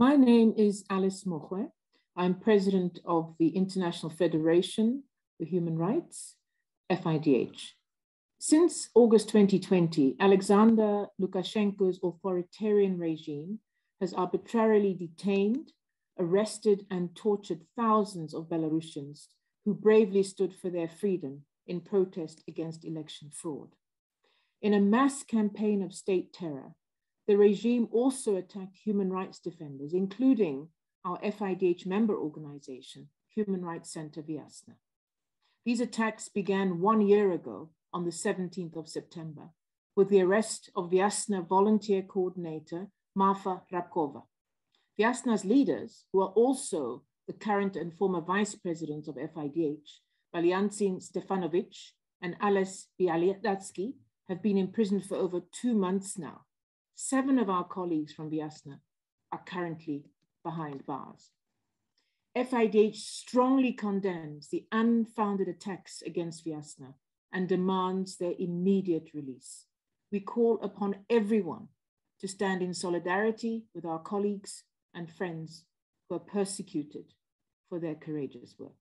My name is Alice Mogwe. I'm president of the International Federation for Human Rights, FIDH. Since August 2020, Alexander Lukashenko's authoritarian regime has arbitrarily detained, arrested, and tortured thousands of Belarusians who bravely stood for their freedom in protest against election fraud. In a mass campaign of state terror, the regime also attacked human rights defenders, including our FIDH member organization, Human Rights Center Viasna. These attacks began one year ago on the 17th of September with the arrest of Viasna volunteer coordinator Marfa Rabkova. Viasna's leaders, who are also the current and former vice presidents of FIDH, Valyantin Stefanovic and Ales Bialiatski, have been imprisoned for over two months now. Seven of our colleagues from Viasna are currently behind bars. FIDH strongly condemns the unfounded attacks against Viasna and demands their immediate release. We call upon everyone to stand in solidarity with our colleagues and friends who are persecuted for their courageous work.